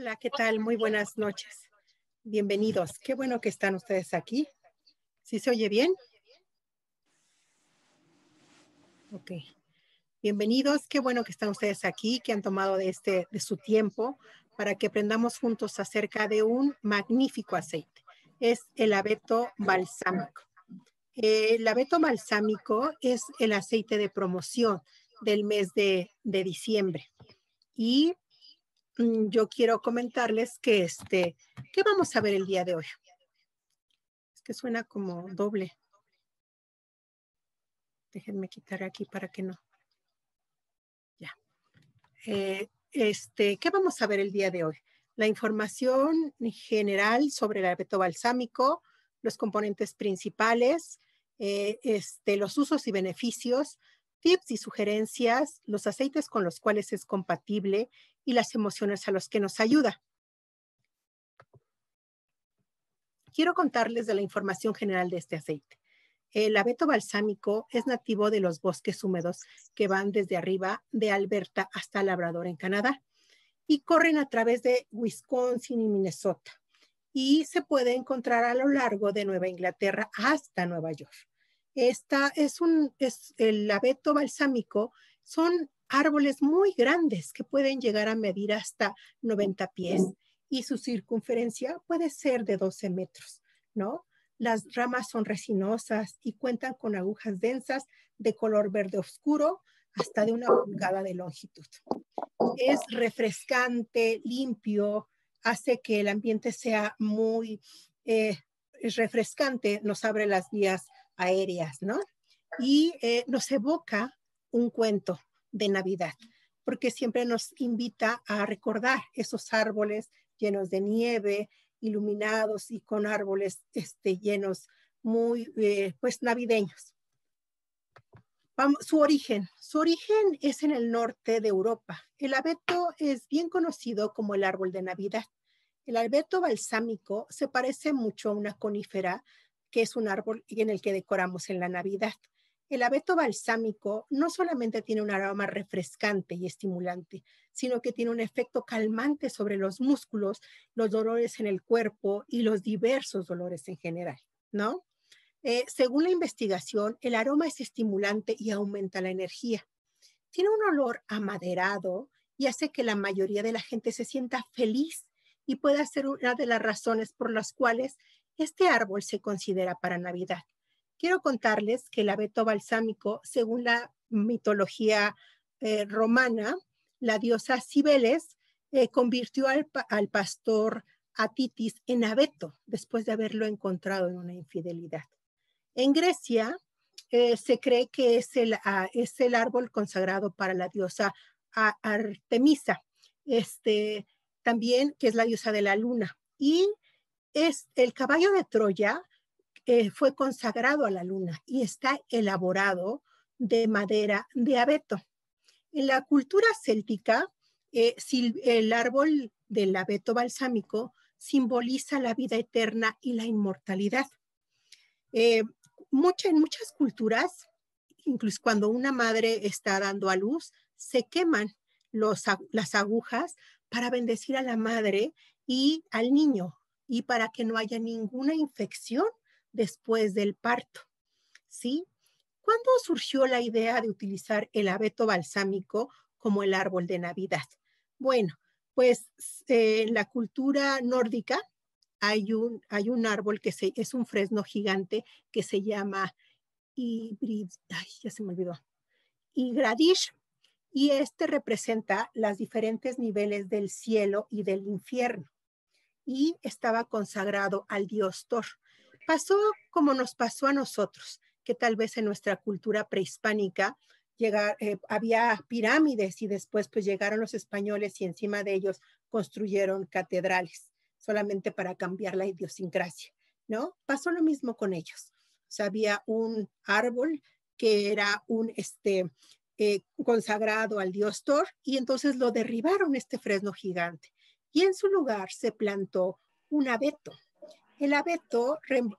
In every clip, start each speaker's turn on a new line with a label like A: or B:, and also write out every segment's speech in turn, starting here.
A: Hola, ¿qué tal? Muy buenas noches. Bienvenidos. Qué bueno que están ustedes aquí. ¿Sí se oye bien? Ok. Bienvenidos. Qué bueno que están ustedes aquí, que han tomado de, este, de su tiempo para que aprendamos juntos acerca de un magnífico aceite. Es el abeto balsámico. El abeto balsámico es el aceite de promoción del mes de, de diciembre. Y yo quiero comentarles que este, ¿qué vamos a ver el día de hoy? Es que suena como doble. Déjenme quitar aquí para que no. Ya. Eh, este, ¿qué vamos a ver el día de hoy? La información general sobre el abeto balsámico, los componentes principales, eh, este, los usos y beneficios, tips y sugerencias, los aceites con los cuales es compatible y las emociones a los que nos ayuda. Quiero contarles de la información general de este aceite. El abeto balsámico es nativo de los bosques húmedos que van desde arriba de Alberta hasta Labrador en Canadá y corren a través de Wisconsin y Minnesota y se puede encontrar a lo largo de Nueva Inglaterra hasta Nueva York. Esta es un, es el abeto balsámico, son árboles muy grandes que pueden llegar a medir hasta 90 pies y su circunferencia puede ser de 12 metros, ¿no? Las ramas son resinosas y cuentan con agujas densas de color verde oscuro hasta de una pulgada de longitud. Es refrescante, limpio, hace que el ambiente sea muy eh, refrescante, nos abre las vías aéreas, ¿no? Y eh, nos evoca un cuento de Navidad, porque siempre nos invita a recordar esos árboles llenos de nieve, iluminados y con árboles este, llenos muy, eh, pues, navideños. Su origen. Su origen es en el norte de Europa. El abeto es bien conocido como el árbol de Navidad. El abeto balsámico se parece mucho a una conífera que es un árbol en el que decoramos en la Navidad. El abeto balsámico no solamente tiene un aroma refrescante y estimulante, sino que tiene un efecto calmante sobre los músculos, los dolores en el cuerpo y los diversos dolores en general, ¿no? Eh, según la investigación, el aroma es estimulante y aumenta la energía. Tiene un olor amaderado y hace que la mayoría de la gente se sienta feliz y pueda ser una de las razones por las cuales este árbol se considera para Navidad. Quiero contarles que el abeto balsámico, según la mitología eh, romana, la diosa Cibeles eh, convirtió al, pastor Atitis en abeto después de haberlo encontrado en una infidelidad. En Grecia eh, se cree que es el, ah, es el árbol consagrado para la diosa Artemisa, este, también que es la diosa de la luna. Y es el caballo de Troya eh, fue consagrado a la luna y está elaborado de madera de abeto. En la cultura céltica, eh, el árbol del abeto balsámico simboliza la vida eterna y la inmortalidad. Eh, en muchas culturas, incluso cuando una madre está dando a luz, se queman las agujas para bendecir a la madre y al niño y para que no haya ninguna infección después del parto. ¿Sí? ¿Cuándo surgió la idea de utilizar el abeto balsámico como el árbol de Navidad? Bueno, pues eh, en la cultura nórdica hay un, hay un árbol que es un fresno gigante que se llama hibrid, ay, ya se me olvidó, Igradish, y este representa los diferentes niveles del cielo y del infierno y estaba consagrado al dios Thor. Pasó como nos pasó a nosotros, que tal vez en nuestra cultura prehispánica eh, había pirámides y después pues llegaron los españoles y encima de ellos construyeron catedrales, solamente para cambiar la idiosincrasia, ¿no? Pasó lo mismo con ellos. O había un árbol que era un este, eh, consagrado al dios Thor y entonces lo derribaron este fresno gigante y en su lugar se plantó un abeto. El abeto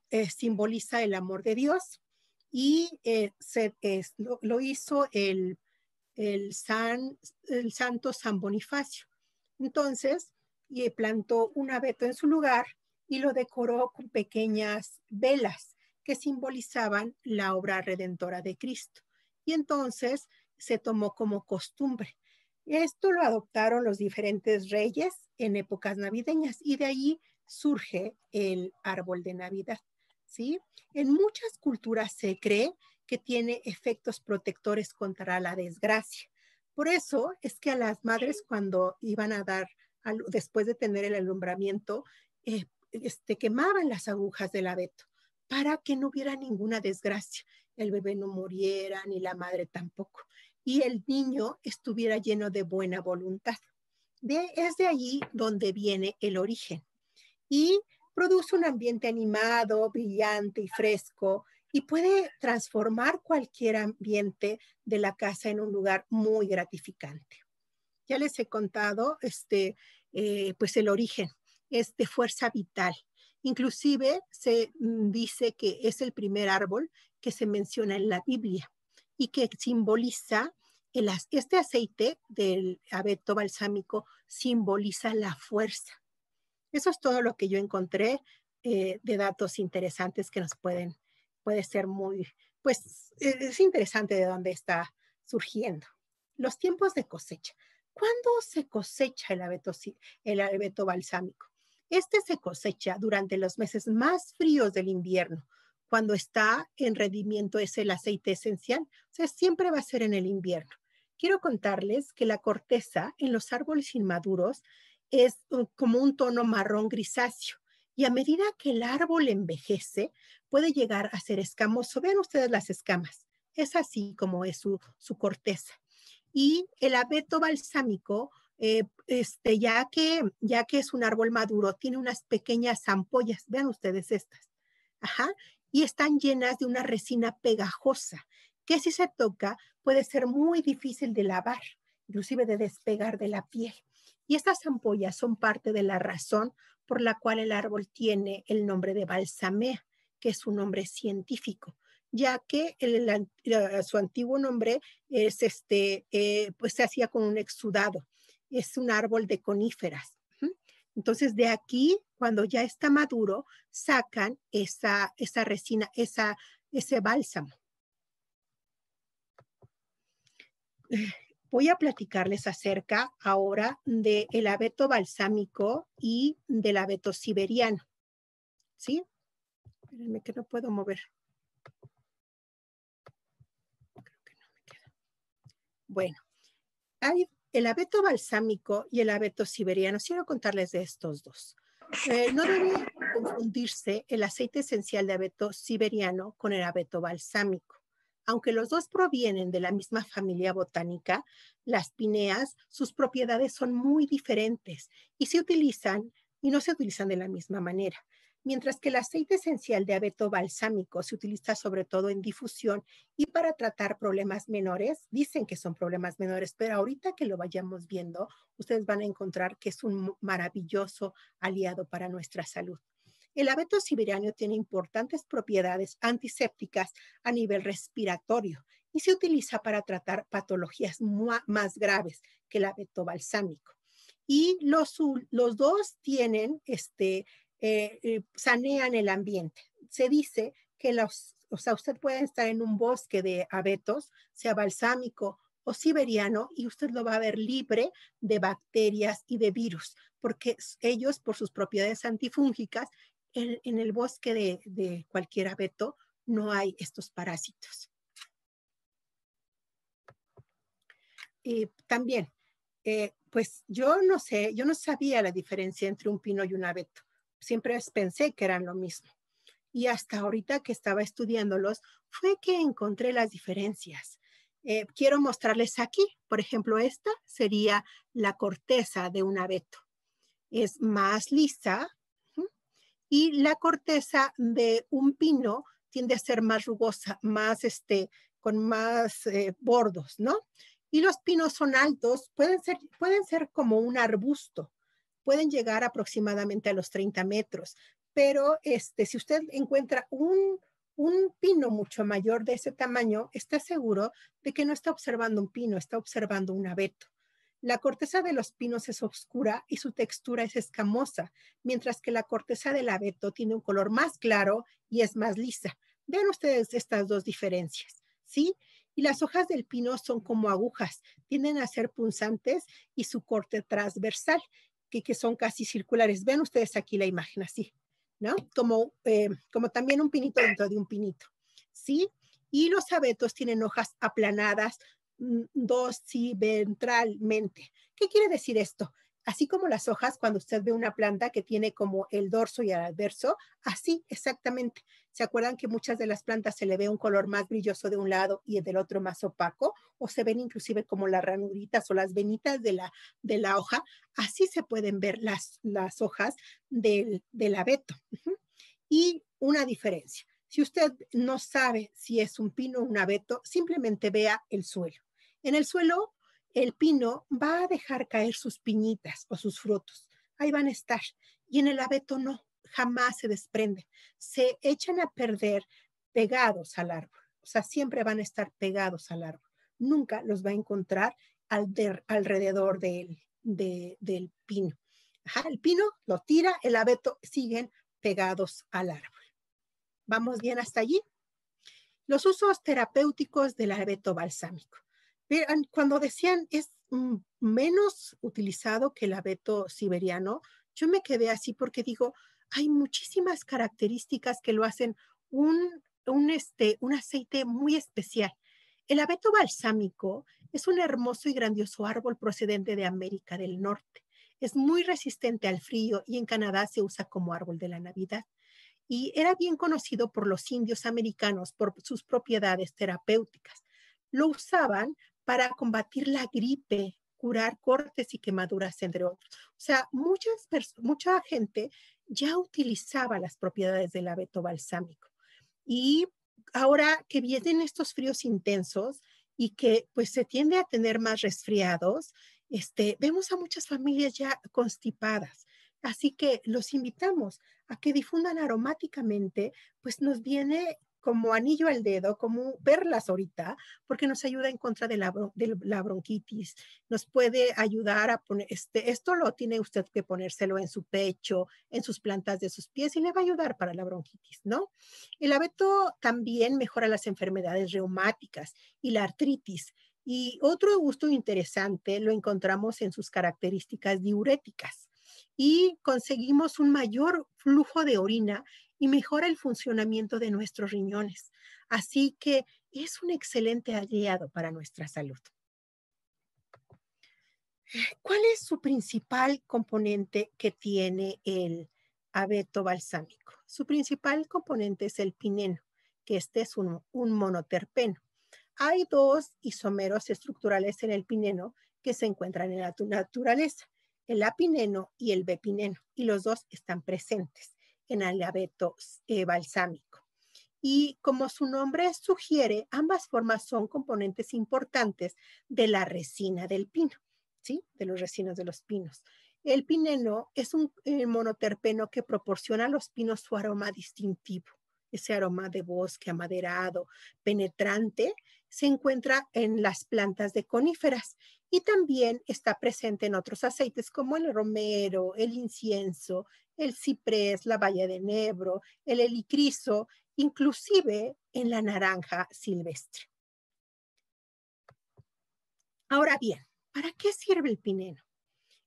A: eh, simboliza el amor de Dios y eh, lo, hizo el, el, san, el santo San Bonifacio. Entonces, y plantó un abeto en su lugar y lo decoró con pequeñas velas que simbolizaban la obra redentora de Cristo. Y entonces se tomó como costumbre. Esto lo adoptaron los diferentes reyes en épocas navideñas y de ahí surge el árbol de Navidad. ¿sí? En muchas culturas se cree que tiene efectos protectores contra la desgracia. Por eso es que a las madres cuando iban a dar, después de tener el alumbramiento, eh, este, quemaban las agujas del abeto para que no hubiera ninguna desgracia. El bebé no muriera, ni la madre tampoco. Y el niño estuviera lleno de buena voluntad. De, es de allí donde viene el origen. Y produce un ambiente animado, brillante y fresco y puede transformar cualquier ambiente de la casa en un lugar muy gratificante. Ya les he contado este, eh, pues el origen es de fuerza vital. Inclusive se mm, dice que es el primer árbol que se menciona en la Biblia y que simboliza, el, este aceite del abeto balsámico simboliza la fuerza. Eso es todo lo que yo encontré eh, de datos interesantes que nos pueden, puede ser muy, pues es interesante de dónde está surgiendo. Los tiempos de cosecha. ¿Cuándo se cosecha el abeto, el abeto balsámico? Este se cosecha durante los meses más fríos del invierno, cuando está en rendimiento es el aceite esencial, o sea, siempre va a ser en el invierno. Quiero contarles que la corteza en los árboles inmaduros es como un tono marrón grisáceo y a medida que el árbol envejece puede llegar a ser escamoso. Vean ustedes las escamas, es así como es su, su corteza. Y el abeto balsámico eh, este, ya, que, ya que es un árbol maduro, tiene unas pequeñas ampollas, vean ustedes estas, ajá, y están llenas de una resina pegajosa, que si se toca puede ser muy difícil de lavar, inclusive de despegar de la piel. Y estas ampollas son parte de la razón por la cual el árbol tiene el nombre de balsamea, que es un nombre científico ya que su antiguo nombre es este, eh, pues se hacía con un exudado es un árbol de coníferas. Entonces, de aquí, cuando ya está maduro, sacan esa, esa resina, esa, ese bálsamo. Voy a platicarles acerca ahora del abeto balsámico y del abeto siberiano. ¿Sí? Espérenme que no puedo mover. Creo que no me queda. Bueno, hay el abeto balsámico y el abeto siberiano, quiero contarles de estos dos. Eh, no debe confundirse el aceite esencial de abeto siberiano con el abeto balsámico. Aunque los dos provienen de la misma familia botánica, las pineas, sus propiedades son muy diferentes y se utilizan y no se utilizan de la misma manera mientras que el aceite esencial de abeto balsámico se utiliza sobre todo en difusión y para tratar problemas menores. Dicen que son problemas menores, pero ahorita que lo vayamos viendo, ustedes van a encontrar que es un maravilloso aliado para nuestra salud. El abeto siberiano tiene importantes propiedades antisépticas a nivel respiratorio y se utiliza para tratar patologías más graves que el abeto balsámico. Y los, dos tienen este, eh, eh, sanean el ambiente. Se dice que los, o sea, usted puede estar en un bosque de abetos, sea balsámico o siberiano, y usted lo va a ver libre de bacterias y de virus, porque ellos, por sus propiedades antifúngicas, en, el bosque de, cualquier abeto no hay estos parásitos. Y también, eh, pues yo no sé, yo no sabía la diferencia entre un pino y un abeto siempre pensé que eran lo mismo. Y hasta ahorita que estaba estudiándolos, fue que encontré las diferencias. Eh, quiero mostrarles aquí, por ejemplo, esta sería la corteza de un abeto. Es más lisa y la corteza de un pino tiende a ser más rugosa, más este, con más eh, bordos, ¿no? Y los pinos son altos, pueden ser, pueden ser como un arbusto, pueden llegar aproximadamente a los 30 metros, pero este, si usted encuentra un, un pino mucho mayor de ese tamaño, está seguro de que no está observando un pino, está observando un abeto. La corteza de los pinos es oscura y su textura es escamosa, mientras que la corteza del abeto tiene un color más claro y es más lisa. Vean ustedes estas dos diferencias, ¿sí? Y las hojas del pino son como agujas, tienden a ser punzantes y su corte transversal, que, son casi circulares. Vean ustedes aquí la imagen así, ¿no? Como, eh, como también un pinito dentro de un pinito, ¿sí? Y los abetos tienen hojas aplanadas dosiventralmente. ¿Qué quiere decir esto? Así como las hojas, cuando usted ve una planta que tiene como el dorso y el adverso, así exactamente. ¿Se acuerdan que muchas de las plantas se le ve un color más brilloso de un lado y del otro más opaco? O se ven inclusive como las ranuritas o las venitas de la, de la hoja. Así se pueden ver las, las hojas del, del abeto. Y una diferencia. Si usted no sabe si es un pino o un abeto, simplemente vea el suelo. En el suelo el pino va a dejar caer sus piñitas o sus frutos. Ahí van a estar. Y en el abeto no, jamás se desprenden. Se echan a perder pegados al árbol. O sea, siempre van a estar pegados al árbol. Nunca los va a encontrar alrededor del, pino. el pino lo tira, el abeto siguen pegados al árbol. ¿Vamos bien hasta allí? Los usos terapéuticos del abeto balsámico cuando decían es menos utilizado que el abeto siberiano, yo me quedé así porque digo, hay muchísimas características que lo hacen un, un, este, un aceite muy especial. El abeto balsámico es un hermoso y grandioso árbol procedente de América del Norte. Es muy resistente al frío y en Canadá se usa como árbol de la Navidad. Y era bien conocido por los indios americanos por sus propiedades terapéuticas. Lo usaban para combatir la gripe, curar cortes y quemaduras, entre otros. O sea, muchas mucha gente ya utilizaba las propiedades del abeto balsámico. Y ahora que vienen estos fríos intensos y que pues se tiende a tener más resfriados, este, vemos a muchas familias ya constipadas. Así que los invitamos a que difundan aromáticamente, pues nos viene como anillo al dedo, como verlas ahorita, porque nos ayuda en contra de la, de la bronquitis, nos puede ayudar a poner, este, esto lo tiene usted que ponérselo en su pecho, en sus plantas de sus pies y le va a ayudar para la bronquitis, ¿no? El abeto también mejora las enfermedades reumáticas y la artritis. Y otro gusto interesante lo encontramos en sus características diuréticas y conseguimos un mayor flujo de orina y mejora el funcionamiento de nuestros riñones. Así que es un excelente aliado para nuestra salud. ¿Cuál es su principal componente que tiene el abeto balsámico? Su principal componente es el pineno, que este es un, un monoterpeno. Hay dos isómeros estructurales en el pineno que se encuentran en la naturaleza, el apineno y el bepineno, y los dos están presentes en el abeto eh, balsámico. Y como su nombre sugiere, ambas formas son componentes importantes de la resina del pino, ¿sí? De los resinos de los pinos. El pineno es un eh, monoterpeno que proporciona a los pinos su aroma distintivo. Ese aroma de bosque amaderado, penetrante, se encuentra en las plantas de coníferas y también está presente en otros aceites como el romero, el incienso, el ciprés, la valla de nebro, el helicriso, inclusive en la naranja silvestre. Ahora bien, ¿para qué sirve el pineno?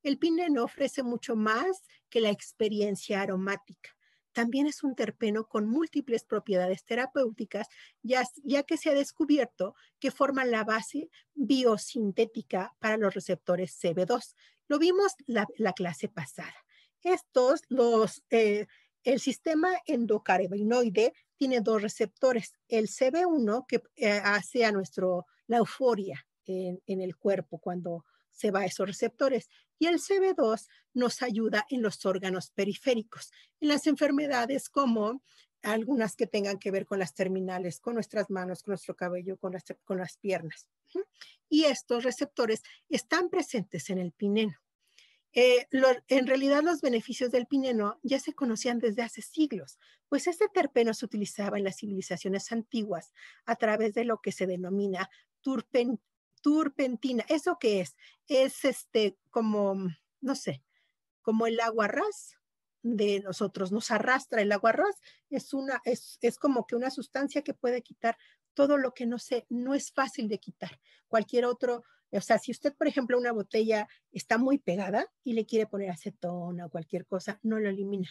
A: El pineno ofrece mucho más que la experiencia aromática. También es un terpeno con múltiples propiedades terapéuticas, ya, que se ha descubierto que forman la base biosintética para los receptores CB2. Lo vimos la, la clase pasada. Estos, los, eh, el sistema endocannabinoide tiene dos receptores, el CB1 que eh, hace a nuestro, la euforia en, el cuerpo cuando se va a esos receptores y el CB2 nos ayuda en los órganos periféricos, en las enfermedades como algunas que tengan que ver con las terminales, con nuestras manos, con nuestro cabello, con las, con las piernas. Y estos receptores están presentes en el pineno. Eh, en realidad los beneficios del pineno ya se conocían desde hace siglos, pues este terpeno se utilizaba en las civilizaciones antiguas a través de lo que se denomina turpentina. ¿Eso qué es? Es este como, no sé, como el agua ras de nosotros, nos arrastra el agua ras, es una, es, es como que una sustancia que puede quitar todo lo que no sé, no es fácil de quitar. Cualquier otro, o sea, si usted, por ejemplo, una botella está muy pegada y le quiere poner acetona o cualquier cosa, no lo elimina.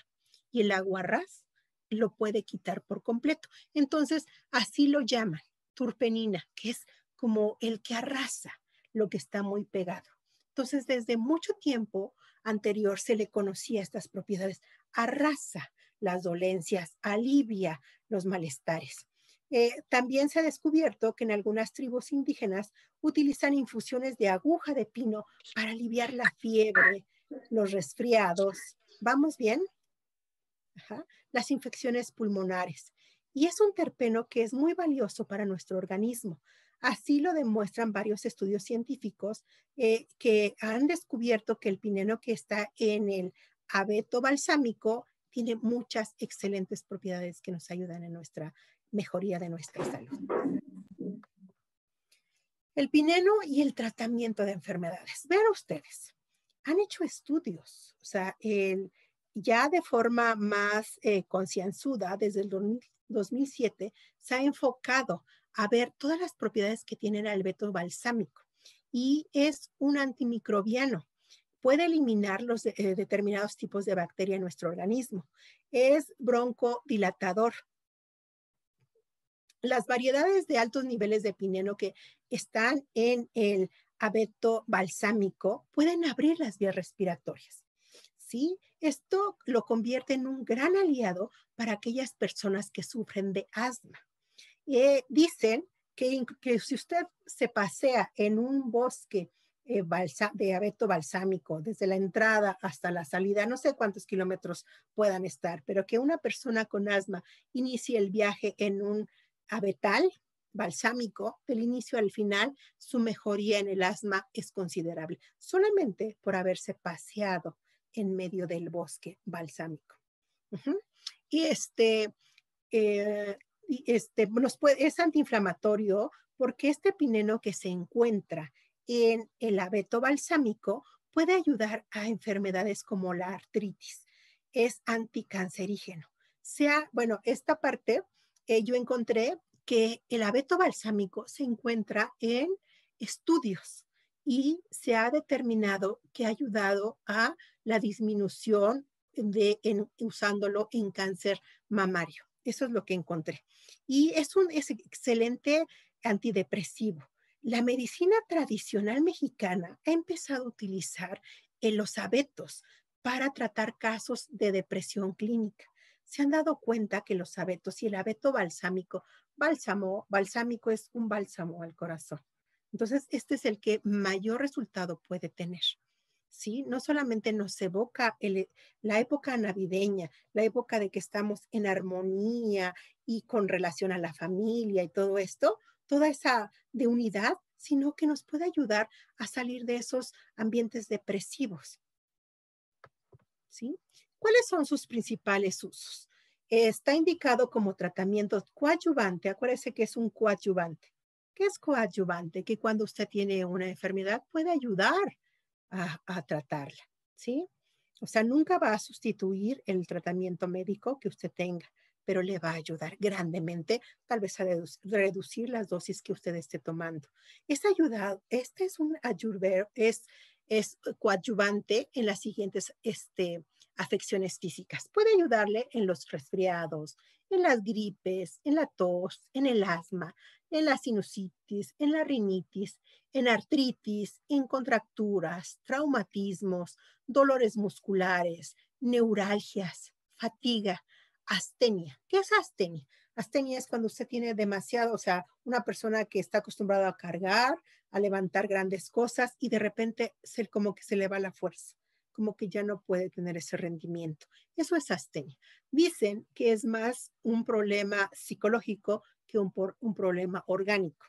A: Y el agua ras lo puede quitar por completo. Entonces, así lo llaman, turpenina, que es como el que arrasa lo que está muy pegado. Entonces, desde mucho tiempo anterior se le conocía estas propiedades. Arrasa las dolencias, alivia los malestares. Eh, también se ha descubierto que en algunas tribus indígenas utilizan infusiones de aguja de pino para aliviar la fiebre, los resfriados. ¿Vamos bien? Las infecciones pulmonares. Y es un terpeno que es muy valioso para nuestro organismo. Así lo demuestran varios estudios científicos eh, que han descubierto que el pineno que está en el abeto balsámico tiene muchas excelentes propiedades que nos ayudan en nuestra mejoría de nuestra salud. El pineno y el tratamiento de enfermedades. Vean ustedes, han hecho estudios, o sea, ya de forma más eh, concienzuda, desde el 2007, se ha enfocado a ver todas las propiedades que tiene el albeto balsámico y es un antimicrobiano. Puede eliminar los eh, determinados tipos de bacteria en nuestro organismo. Es broncodilatador, las variedades de altos niveles de pineno que están en el abeto balsámico pueden abrir las vías respiratorias. ¿sí? Esto lo convierte en un gran aliado para aquellas personas que sufren de asma. Eh, dicen que, que, si usted se pasea en un bosque eh, de abeto balsámico desde la entrada hasta la salida, no sé cuántos kilómetros puedan estar, pero que una persona con asma inicie el viaje en un abetal balsámico, del inicio al final, su mejoría en el asma es considerable, solamente por haberse paseado en medio del bosque balsámico. Y este, eh, este es antiinflamatorio porque este pineno que se encuentra en el abeto balsámico puede ayudar a enfermedades como la artritis. Es anticancerígeno. Sea, bueno, esta parte eh, yo encontré que el abeto balsámico se encuentra en estudios y se ha determinado que ha ayudado a la disminución de usándolo en cáncer mamario. Eso es lo que encontré. Y es un excelente antidepresivo. La medicina tradicional mexicana ha empezado a utilizar los abetos para tratar casos de depresión clínica se han dado cuenta que los abetos y el abeto balsámico, bálsamo, balsámico es un bálsamo al corazón. Entonces, este es el que mayor resultado puede tener. ¿Sí? No solamente nos evoca la época navideña, la época de que estamos en armonía y con relación a la familia y todo esto, toda esa de unidad, sino que nos puede ayudar a salir de esos ambientes depresivos. ¿Sí? ¿Cuáles son sus principales usos? Está indicado como tratamiento coadyuvante. Acuérdese que es un coadyuvante. ¿Qué es coadyuvante? Que cuando usted tiene una enfermedad puede ayudar a, tratarla, ¿sí? O sea, nunca va a sustituir el tratamiento médico que usted tenga, pero le va a ayudar grandemente, tal vez a reducir las dosis que usted esté tomando. Es ayudado, este es un ayurveda, es, es coadyuvante en las siguientes este, afecciones físicas. Puede ayudarle en los resfriados, en las gripes, en la tos, en el asma, en la sinusitis, en la rinitis, en artritis, en contracturas, traumatismos, dolores musculares, neuralgias, fatiga, astenia. ¿Qué es astenia? Astenia es cuando usted tiene demasiado, o sea, una persona que está acostumbrada a cargar, a levantar grandes cosas y de repente ser como que se le va la fuerza como que ya no puede tener ese rendimiento. Eso es astenia. Dicen que es más un problema psicológico un, un problema orgánico,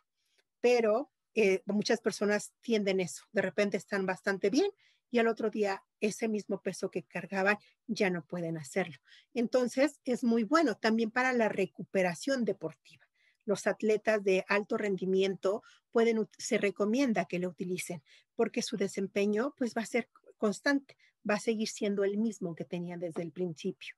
A: pero eh, muchas personas tienden eso. De repente están bastante bien y al otro día ese mismo peso que cargaban ya no pueden hacerlo. Entonces es muy bueno también para la recuperación deportiva. Los atletas de alto rendimiento pueden, se recomienda que lo utilicen porque su desempeño pues va a ser constante, va a seguir siendo el mismo que tenían desde el principio.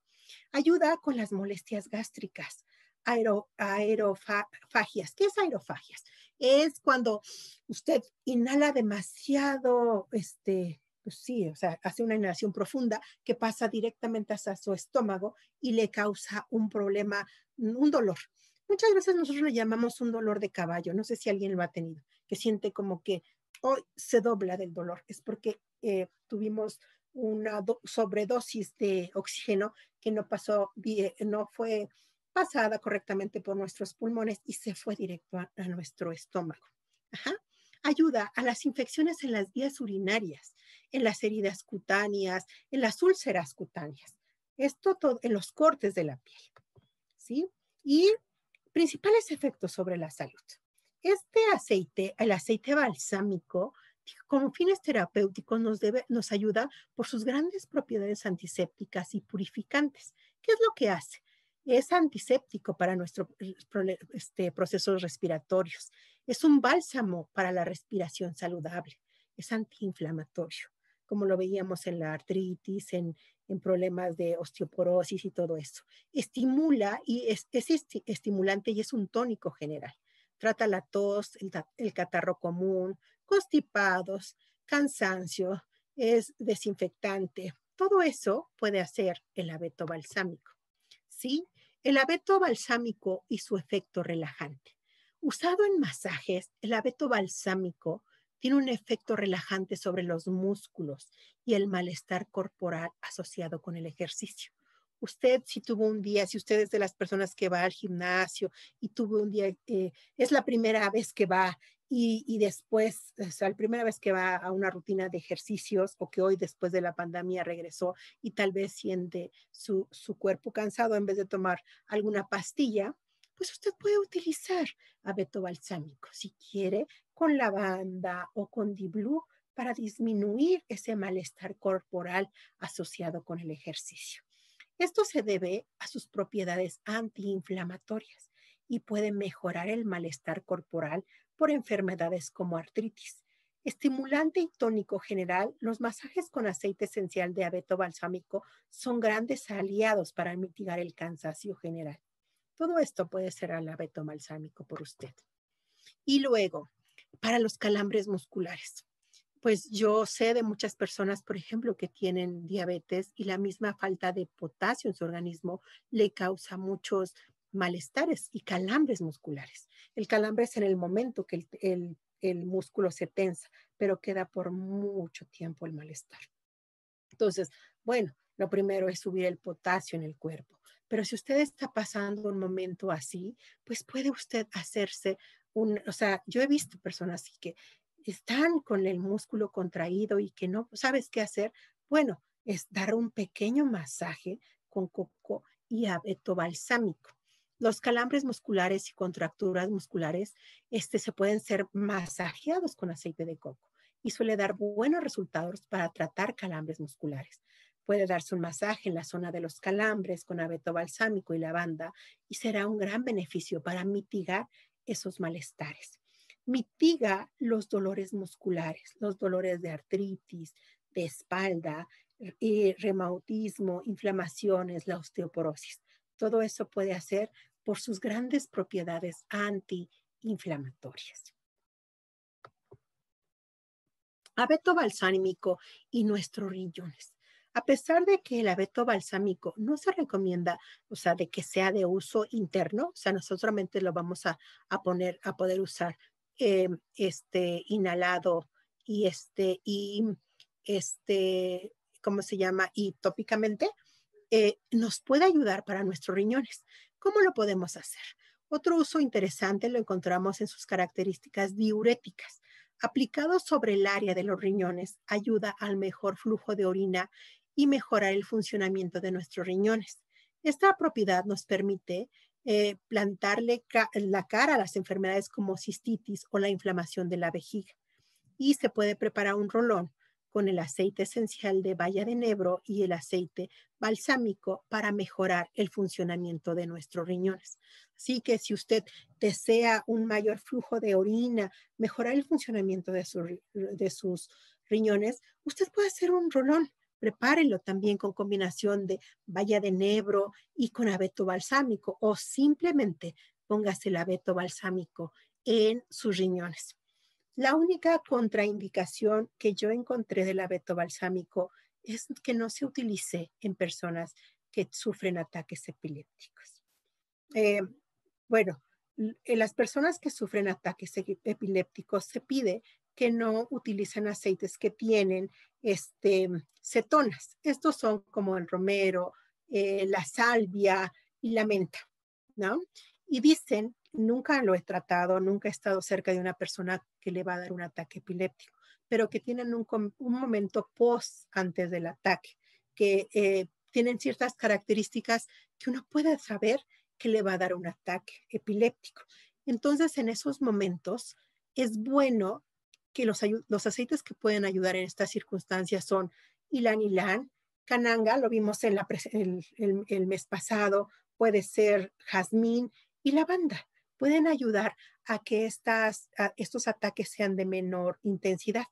A: Ayuda con las molestias gástricas, aerofagias. ¿Qué es aerofagias? Es cuando usted inhala demasiado, este, pues sí, o sea, hace una inhalación profunda que pasa directamente hacia su estómago y le causa un problema, un dolor. Muchas veces nosotros le llamamos un dolor de caballo, no sé si alguien lo ha tenido, que siente como que hoy se dobla del dolor. Es porque eh, tuvimos una sobredosis de oxígeno que no pasó no fue pasada correctamente por nuestros pulmones y se fue directo a, nuestro estómago. Ayuda a las infecciones en las vías urinarias, en las heridas cutáneas, en las úlceras cutáneas. Esto todo en los cortes de la piel. ¿Sí? Y principales efectos sobre la salud. Este aceite, el aceite balsámico, como fines terapéuticos nos, nos ayuda por sus grandes propiedades antisépticas y purificantes. ¿Qué es lo que hace? Es antiséptico para nuestros este, procesos respiratorios, es un bálsamo para la respiración saludable, es antiinflamatorio, como lo veíamos en la artritis, en, problemas de osteoporosis y todo eso. Estimula y es, estimulante y es un tónico general. Trata la tos, el, el catarro común, constipados, cansancio, es desinfectante. Todo eso puede hacer el abeto balsámico. ¿sí? El abeto balsámico y su efecto relajante. Usado en masajes, el abeto balsámico tiene un efecto relajante sobre los músculos y el malestar corporal asociado con el ejercicio. Usted si tuvo un día, si usted es de las personas que va al gimnasio y tuvo un día, eh, es la primera vez que va y, después, o sea, la primera vez que va a una rutina de ejercicios o que hoy después de la pandemia regresó y tal vez siente su, su cuerpo cansado en vez de tomar alguna pastilla, pues usted puede utilizar abeto balsámico si quiere con lavanda o con Blue para disminuir ese malestar corporal asociado con el ejercicio. Esto se debe a sus propiedades antiinflamatorias y puede mejorar el malestar corporal por enfermedades como artritis. Estimulante y tónico general, los masajes con aceite esencial de abeto balsámico son grandes aliados para mitigar el cansancio general. Todo esto puede ser al abeto balsámico por usted. Y luego, para los calambres musculares. Pues yo sé de muchas personas, por ejemplo, que tienen diabetes y la misma falta de potasio en su organismo le causa muchos malestares y calambres musculares. El calambre es en el momento que el, músculo se tensa, pero queda por mucho tiempo el malestar. Entonces, bueno, lo primero es subir el potasio en el cuerpo. Pero si usted está pasando un momento así, pues puede usted hacerse un, o sea, yo he visto personas que están con el músculo contraído y que no sabes qué hacer. Bueno, es dar un pequeño masaje con coco y abeto balsámico. Los calambres musculares y contracturas musculares este, se pueden ser masajeados con aceite de coco y suele dar buenos resultados para tratar calambres musculares. Puede darse un masaje en la zona de los calambres con abeto balsámico y lavanda y será un gran beneficio para mitigar esos malestares. Mitiga los dolores musculares, los dolores de artritis, de espalda, eh, reumatismo, inflamaciones, la osteoporosis. Todo eso puede hacer por sus grandes propiedades antiinflamatorias. Abeto balsámico y nuestros riñones. A pesar de que el abeto balsámico no se recomienda, o sea, de que sea de uso interno, o sea, nosotros lo vamos a, poner, a poder usar eh, este inhalado y este, y este, ¿cómo se llama? Y tópicamente, eh, nos puede ayudar para nuestros riñones. ¿Cómo lo podemos hacer? Otro uso interesante lo encontramos en sus características diuréticas. Aplicado sobre el área de los riñones, ayuda al mejor flujo de orina y mejorar el funcionamiento de nuestros riñones. Esta propiedad nos permite eh, plantarle la cara a las enfermedades como cistitis o la inflamación de la vejiga. Y se puede preparar un rolón con el aceite esencial de baya de nebro y el aceite balsámico para mejorar el funcionamiento de nuestros riñones. Así que si usted desea un mayor flujo de orina, mejorar el funcionamiento de, sus riñones, usted puede hacer un rolón. Prepárelo también con combinación de baya de nebro y con abeto balsámico o simplemente póngase el abeto balsámico en sus riñones. La única contraindicación que yo encontré del abeto balsámico es que no se utilice en personas que sufren ataques epilépticos. Eh, bueno, en las personas que sufren ataques epilépticos se pide que no utilicen aceites que tienen este, cetonas. Estos son como el romero, eh, la salvia y la menta, ¿no? Y dicen, nunca lo he tratado, nunca he estado cerca de una persona que le va a dar un ataque epiléptico, pero que tienen un, momento post antes del ataque, que eh, tienen ciertas características que uno puede saber que le va a dar un ataque epiléptico. Entonces, en esos momentos es bueno que los, aceites que pueden ayudar en estas circunstancias son ilan ilan, cananga, lo vimos en el, mes pasado, puede ser jazmín y lavanda. Pueden ayudar a que estas, estos ataques sean de menor intensidad.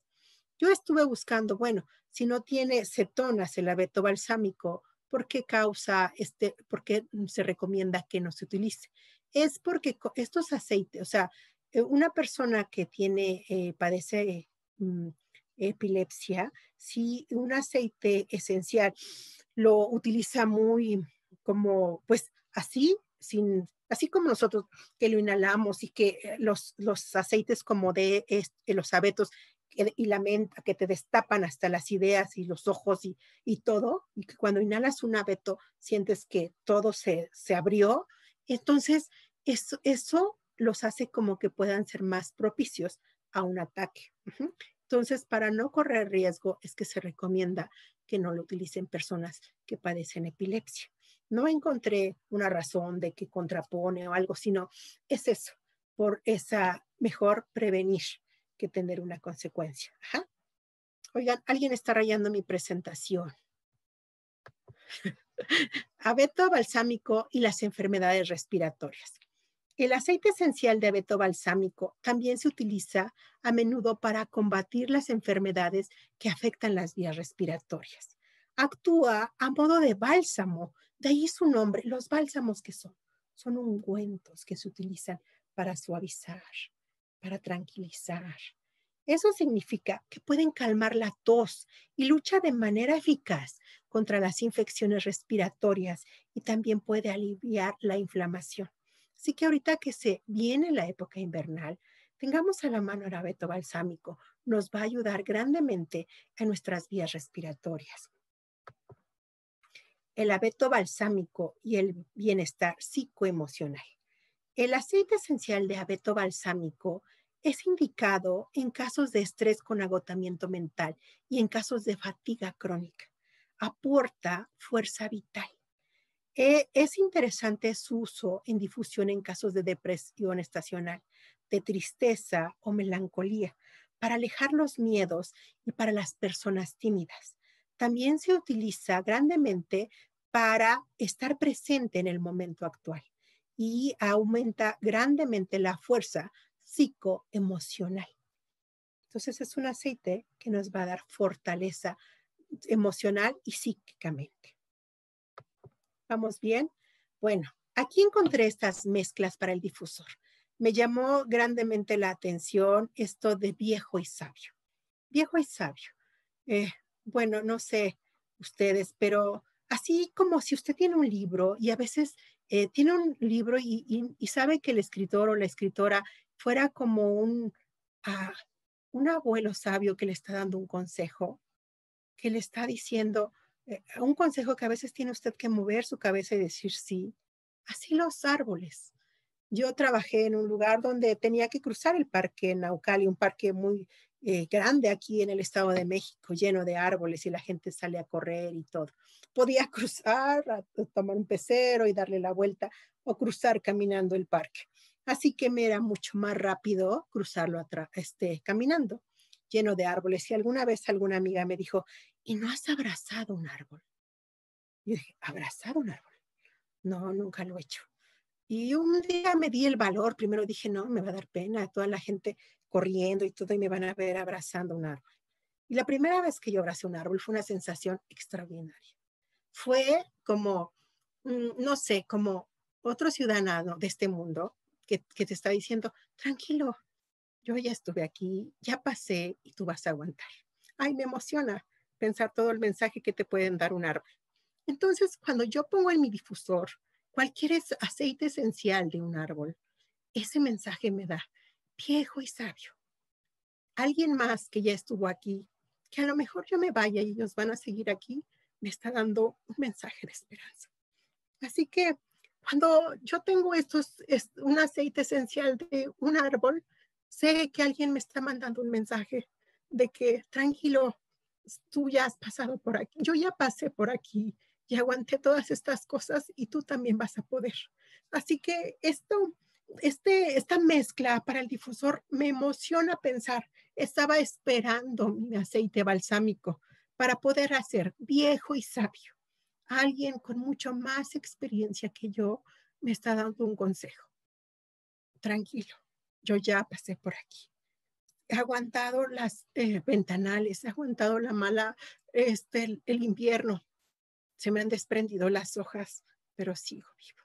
A: Yo estuve buscando, bueno, si no tiene cetonas el abeto balsámico, ¿por qué causa este, por qué se recomienda que no se utilice? Es porque estos aceites, o sea, eh, una persona que tiene, eh, padece mm, epilepsia, si un aceite esencial lo utiliza muy como, pues así, sin, así como nosotros que lo inhalamos y que eh, los, los aceites como de los abetos y la mente que te destapan hasta las ideas y los ojos y, y, todo, y que cuando inhalas un abeto sientes que todo se, se abrió, entonces eso, eso los hace como que puedan ser más propicios a un ataque. Entonces, para no correr riesgo, es que se recomienda que no lo utilicen personas que padecen epilepsia. No encontré una razón de que contrapone o algo, sino es eso, por esa mejor prevenir que tener una consecuencia. Oigan, alguien está rayando mi presentación. Abeto balsámico y las enfermedades respiratorias. El aceite esencial de abeto balsámico también se utiliza a menudo para combatir las enfermedades que afectan las vías respiratorias. Actúa a modo de bálsamo, de ahí su nombre. Los bálsamos que son, son ungüentos que se utilizan para suavizar, para tranquilizar. Eso significa que pueden calmar la tos y lucha de manera eficaz contra las infecciones respiratorias y también puede aliviar la inflamación. Así que ahorita que se viene la época invernal, tengamos a la mano el abeto balsámico. Nos va a ayudar grandemente a nuestras vías respiratorias. El abeto balsámico y el bienestar psicoemocional. El aceite esencial de abeto balsámico es indicado en casos de estrés con agotamiento mental y en casos de fatiga crónica. Aporta fuerza vital. Eh, es interesante su uso en difusión en casos de depresión estacional, de tristeza o melancolía, para alejar los miedos y para las personas tímidas. También se utiliza grandemente para estar presente en el momento actual y aumenta grandemente la fuerza psicoemocional. Entonces es un aceite que nos va a dar fortaleza emocional y psíquicamente. ¿Vamos bien? Bueno, aquí encontré estas mezclas para el difusor. Me llamó grandemente la atención esto de viejo y sabio. Viejo y sabio. Eh, bueno, no sé ustedes, pero así como si usted tiene un libro y a veces eh, tiene un libro y, sabe que el escritor o la escritora fuera como un, ah, un abuelo sabio que le está dando un consejo, que le está diciendo, eh, un consejo que a veces tiene usted que mover su cabeza y decir sí. Así los árboles. Yo trabajé en un lugar donde tenía que cruzar el parque Naucali, un parque muy eh, grande aquí en el Estado de México, lleno de árboles y la gente sale a correr y todo. Podía cruzar, tomar un pecero y darle la vuelta o cruzar caminando el parque. Así que me era mucho más rápido cruzarlo este, caminando. lleno de árboles. Y alguna vez alguna amiga me dijo, ¿y no has abrazado un árbol? Yo dije, ¿abrazado un árbol? No, nunca lo he hecho. Y un día me di el valor, primero dije, no, me va a dar pena, toda la gente corriendo y todo, y me van a ver abrazando un árbol. Y la primera vez que yo abracé un árbol fue una sensación extraordinaria. Fue como, mm, no sé, como otro ciudadano de este mundo que, que te está diciendo, tranquilo, yo ya estuve aquí, ya pasé y tú vas a aguantar. Ay, me emociona pensar todo el mensaje que te pueden dar un árbol. Entonces, cuando yo pongo en mi difusor cualquier aceite esencial de un árbol, ese mensaje me da viejo y sabio. Alguien más que ya estuvo aquí, que a lo mejor yo me vaya y ellos van a seguir aquí, me está dando un mensaje de esperanza. Así que cuando yo tengo estos, es un aceite esencial de un árbol, sé que alguien me está mandando un mensaje de que tranquilo, tú ya has pasado por aquí, yo ya pasé por aquí y aguanté todas estas cosas y tú también vas a poder. Así que esto, este, esta mezcla para el difusor me emociona pensar, estaba esperando mi aceite balsámico para poder hacer viejo y sabio. Alguien con mucho más experiencia que yo me está dando un consejo. Tranquilo, yo ya pasé por aquí. He aguantado las eh, ventanales, he aguantado la mala, este, el invierno, se me han desprendido las hojas, pero sigo vivo.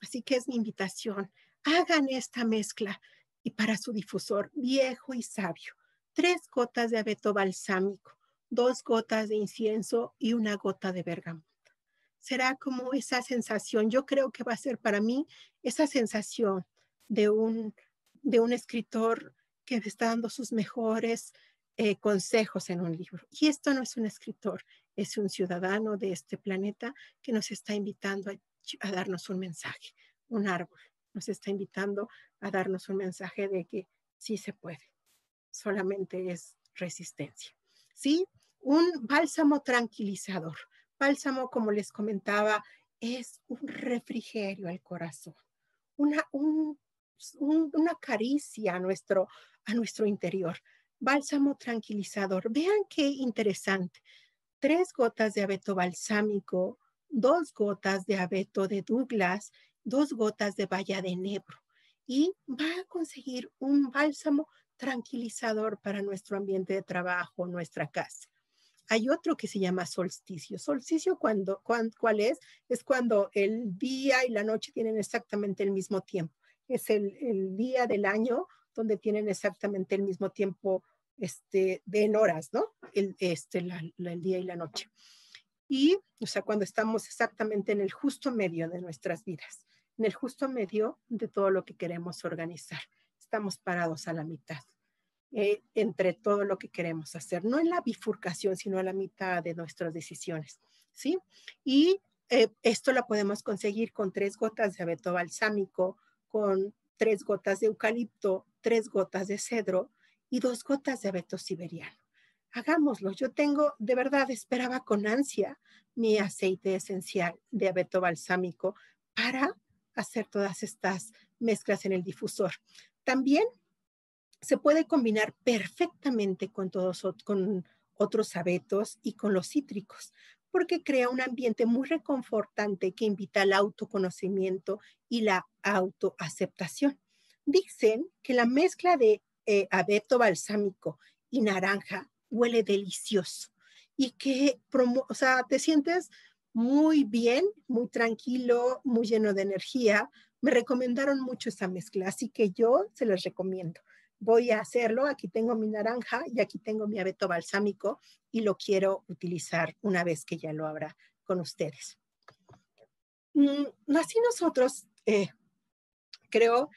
A: Así que es mi invitación, hagan esta mezcla y para su difusor viejo y sabio, tres gotas de abeto balsámico, dos gotas de incienso y una gota de bergamota. Será como esa sensación, yo creo que va a ser para mí esa sensación de un, de un escritor que está dando sus mejores eh, consejos en un libro. Y esto no es un escritor, es un ciudadano de este planeta que nos está invitando a, darnos un mensaje, un árbol. Nos está invitando a darnos un mensaje de que sí se puede, solamente es resistencia. ¿Sí? Un bálsamo tranquilizador. Bálsamo, como les comentaba, es un refrigerio al corazón, una, una caricia a nuestro, a nuestro interior. Bálsamo tranquilizador. Vean qué interesante tres gotas de abeto balsámico, dos gotas de abeto de Douglas, dos gotas de baya de nebro y va a conseguir un bálsamo tranquilizador para nuestro ambiente de trabajo, nuestra casa. Hay otro que se llama solsticio. Solsticio, cuando, ¿cuál es? Es cuando el día y la noche tienen exactamente el mismo tiempo. Es el, el día del año donde tienen exactamente el mismo tiempo este, de en horas, ¿no? El, este, el día y la noche. Y, o sea, cuando estamos exactamente en el justo medio de nuestras vidas, en el justo medio de todo lo que queremos organizar. Estamos parados a la mitad, eh, entre todo lo que queremos hacer, no en la bifurcación, sino a la mitad de nuestras decisiones, ¿sí? Y eh, esto lo podemos conseguir con tres gotas de abeto balsámico, con tres gotas de eucalipto, tres gotas de cedro, y dos gotas de abeto siberiano. Hagámoslo. Yo tengo, de verdad, esperaba con ansia mi aceite esencial de abeto balsámico para hacer todas estas mezclas en el difusor. También se puede combinar perfectamente con todos con otros abetos y con los cítricos, porque crea un ambiente muy reconfortante que invita al autoconocimiento y la autoaceptación. Dicen que la mezcla de eh, abeto balsámico y naranja huele delicioso y que, o sea, te sientes muy bien, muy tranquilo, muy lleno de energía. Me recomendaron mucho esa mezcla, así que yo se les recomiendo. Voy a hacerlo. Aquí tengo mi naranja y aquí tengo mi abeto balsámico y lo quiero utilizar una vez que ya lo abra con ustedes. Mm, así nosotros, eh, creo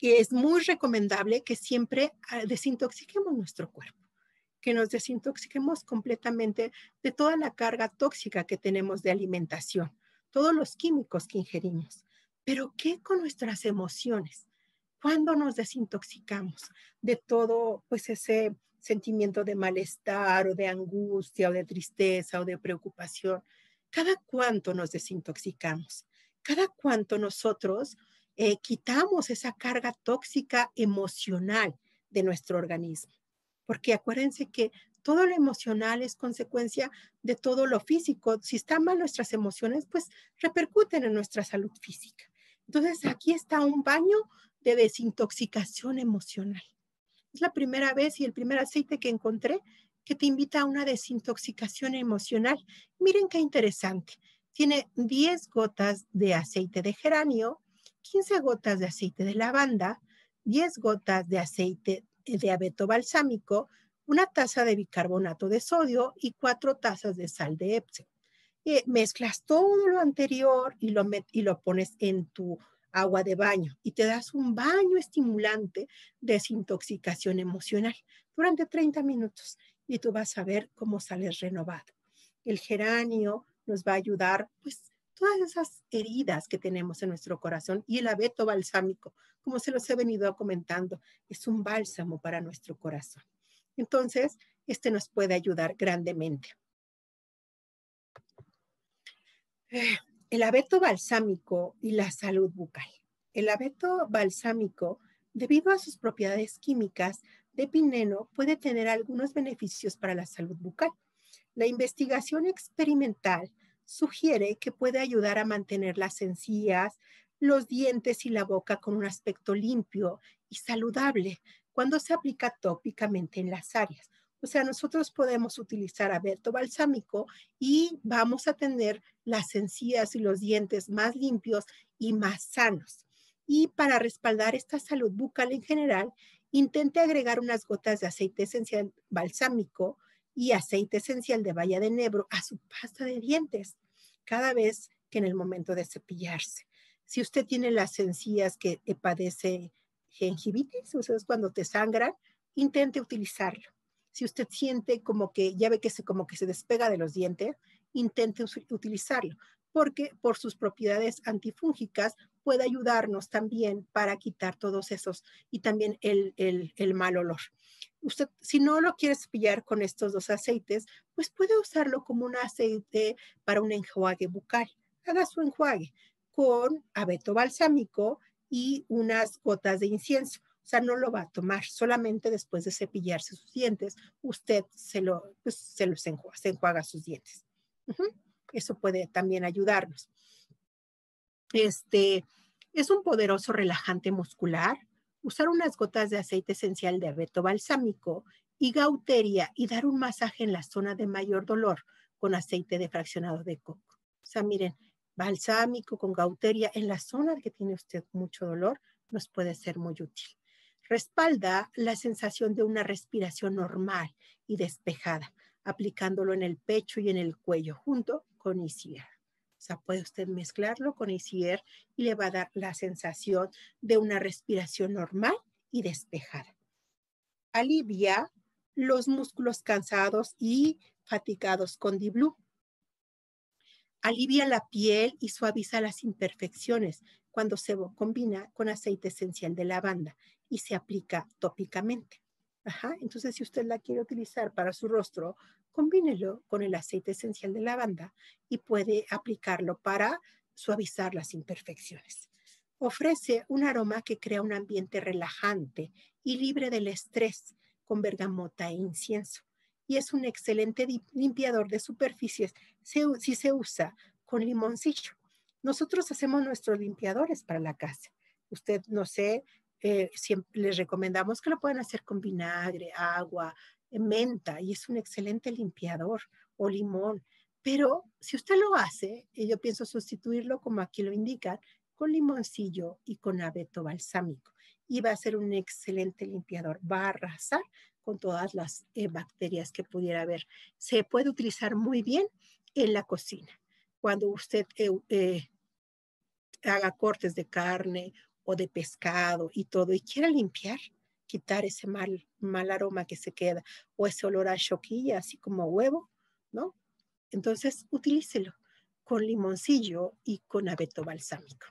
A: y es muy recomendable que siempre ah, desintoxiquemos nuestro cuerpo, que nos desintoxiquemos completamente de toda la carga tóxica que tenemos de alimentación, todos los químicos que ingerimos. Pero ¿qué con nuestras emociones? ¿Cuándo nos desintoxicamos de todo pues ese sentimiento de malestar o de angustia o de tristeza o de preocupación? ¿Cada cuánto nos desintoxicamos? ¿Cada cuánto nosotros eh, quitamos esa carga tóxica emocional de nuestro organismo. Porque acuérdense que todo lo emocional es consecuencia de todo lo físico. Si están mal nuestras emociones, pues repercuten en nuestra salud física. Entonces, aquí está un baño de desintoxicación emocional. Es la primera vez y el primer aceite que encontré que te invita a una desintoxicación emocional. Miren qué interesante. Tiene 10 gotas de aceite de geranio, 15 gotas de aceite de lavanda, 10 gotas de aceite de abeto balsámico, una taza de bicarbonato de sodio y cuatro tazas de sal de Epsom. Eh, mezclas todo lo anterior y lo, y lo pones en tu agua de baño y te das un baño estimulante de desintoxicación emocional durante 30 minutos y tú vas a ver cómo sales renovado. El geranio nos va a ayudar, pues, todas esas heridas que tenemos en nuestro corazón y el abeto balsámico, como se los he venido comentando, es un bálsamo para nuestro corazón. Entonces, este nos puede ayudar grandemente. Eh, el abeto balsámico y la salud bucal. El abeto balsámico, debido a sus propiedades químicas de pineno, puede tener algunos beneficios para la salud bucal. La investigación experimental sugiere que puede ayudar a mantener las encías, los dientes y la boca con un aspecto limpio y saludable cuando se aplica tópicamente en las áreas. O sea, nosotros podemos utilizar abeto balsámico y vamos a tener las encías y los dientes más limpios y más sanos. Y para respaldar esta salud bucal en general, intente agregar unas gotas de aceite esencial balsámico y aceite esencial de baya de nebro a su pasta de dientes cada vez que en el momento de cepillarse. Si usted tiene las encías que padece gingivitis, o sea, es cuando te sangran, intente utilizarlo si usted siente como que ya ve que se como que se despega de los dientes, intente utilizarlo, porque por sus propiedades antifúngicas puede ayudarnos también para quitar todos esos y también el, el mal olor. Usted, si no lo quiere cepillar con estos dos aceites, pues puede usarlo como un aceite para un enjuague bucal. Haga su enjuague con abeto balsámico y unas gotas de incienso. O sea, no lo va a tomar solamente después de cepillarse sus dientes. Usted se lo, pues, se los enjuaga, se enjuaga sus dientes. Eso puede también ayudarnos. Este es un poderoso relajante muscular. Usar unas gotas de aceite esencial de abeto balsámico y gauteria y dar un masaje en la zona de mayor dolor con aceite de fraccionado de coco. O sea, miren, balsámico con gauteria en la zona que tiene usted mucho dolor nos puede ser muy útil respalda la sensación de una respiración normal y despejada, aplicándolo en el pecho y en el cuello junto con Isier. Sea, puede usted mezclarlo con Isier y le va a dar la sensación de una respiración normal y despejada. Alivia los músculos cansados y fatigados con Diblu. Alivia la piel y suaviza las imperfecciones cuando se combina con aceite esencial de lavanda y se aplica tópicamente. Entonces si usted la quiere utilizar para su rostro, combínelo con el aceite esencial de lavanda y puede aplicarlo para suavizar las imperfecciones. Ofrece un aroma que crea un ambiente relajante y libre del estrés con bergamota e incienso. Y es un excelente limpiador de superficies si se usa con limoncillo. Nosotros hacemos nuestros limpiadores para la casa. Usted, no sé, eh, siempre les recomendamos que lo puedan hacer con vinagre, agua, menta y es un excelente limpiador o limón. Pero si usted lo hace, yo pienso sustituirlo como aquí lo indican, con limoncillo y con abeto balsámico. Y va a ser un excelente limpiador. Va a arrasar con todas las eh, bacterias que pudiera haber. Se puede utilizar muy bien en la cocina. Cuando usted haga cortes de carne o de pescado y todo, y quiera limpiar, quitar ese mal, mal aroma que se queda, o ese olor a choquilla, así como huevo, ¿no? Entonces, utilícelo con limoncillo y con abeto balsámico.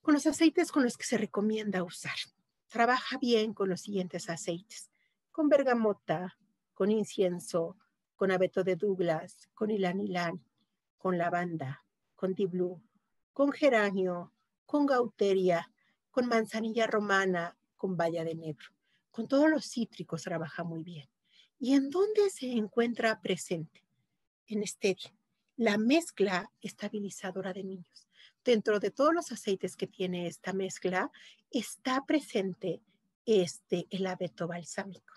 A: Con los aceites con los que se recomienda usar. Trabaja bien con los siguientes aceites. Con bergamota, con incienso, con abeto de Douglas, con ilanilán, con lavanda, con diblu, con geranio, con gauteria, con manzanilla romana, con valla de negro. con todos los cítricos trabaja muy bien. ¿Y en dónde se encuentra presente? En stevia, la mezcla estabilizadora de niños. Dentro de todos los aceites que tiene esta mezcla, está presente este, el abeto balsámico.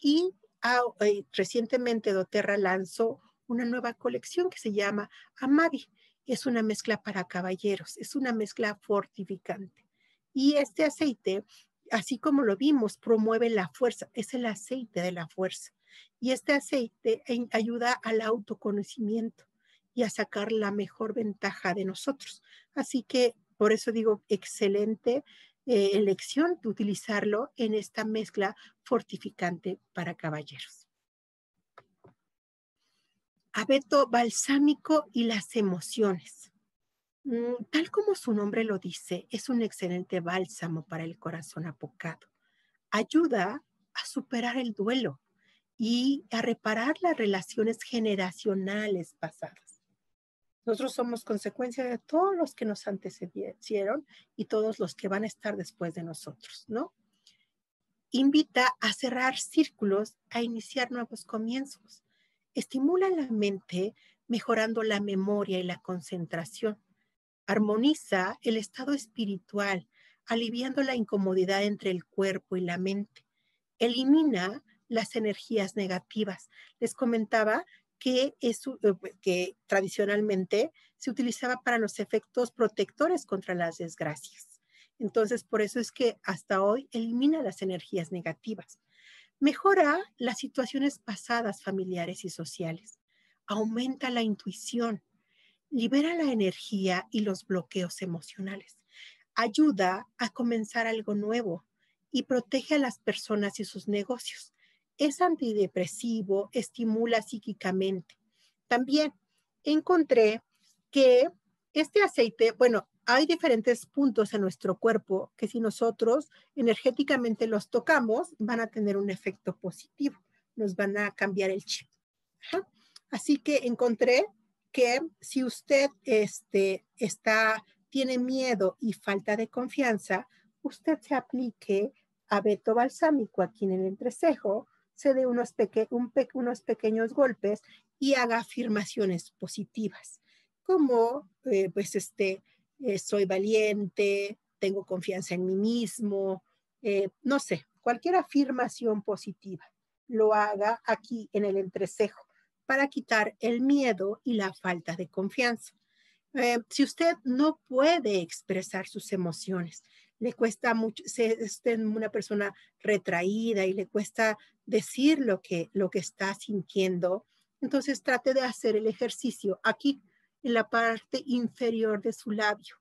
A: Y ah, eh, recientemente doTERRA lanzó una nueva colección que se llama Amavi. Es una mezcla para caballeros, es una mezcla fortificante. Y este aceite, así como lo vimos, promueve la fuerza, es el aceite de la fuerza. Y este aceite ayuda al autoconocimiento y a sacar la mejor ventaja de nosotros. Así que por eso digo, excelente eh, elección de utilizarlo en esta mezcla fortificante para caballeros. Abeto balsámico y las emociones. Mm, tal como su nombre lo dice, es un excelente bálsamo para el corazón apocado. Ayuda a superar el duelo y a reparar las relaciones generacionales pasadas. Nosotros somos consecuencia de todos los que nos antecedieron y todos los que van a estar después de nosotros, ¿no? Invita a cerrar círculos, a iniciar nuevos comienzos. Estimula la mente mejorando la memoria y la concentración. Armoniza el estado espiritual, aliviando la incomodidad entre el cuerpo y la mente. Elimina las energías negativas. Les comentaba que, es, eh, que tradicionalmente se utilizaba para los efectos protectores contra las desgracias. Entonces, por eso es que hasta hoy elimina las energías negativas. Mejora las situaciones pasadas familiares y sociales. Aumenta la intuición. Libera la energía y los bloqueos emocionales. Ayuda a comenzar algo nuevo y protege a las personas y sus negocios es antidepresivo, estimula psíquicamente. También encontré que este aceite, bueno, hay diferentes puntos en nuestro cuerpo que si nosotros energéticamente los tocamos, van a tener un efecto positivo, nos van a cambiar el chip. Así que encontré que si usted este, está, tiene miedo y falta de confianza, usted se aplique abeto balsámico aquí en el entrecejo se dé unos, unos pequeños golpes y haga afirmaciones positivas, como eh, pues este, eh, soy valiente, tengo confianza en mí mismo, eh, no sé, cualquier afirmación positiva, lo haga aquí en el entrecejo para quitar el miedo y la falta de confianza. si usted no puede expresar sus emociones, le cuesta mucho, es una persona retraída y le cuesta decir lo que, lo que está sintiendo, entonces trate de hacer el ejercicio aquí en la parte inferior de su labio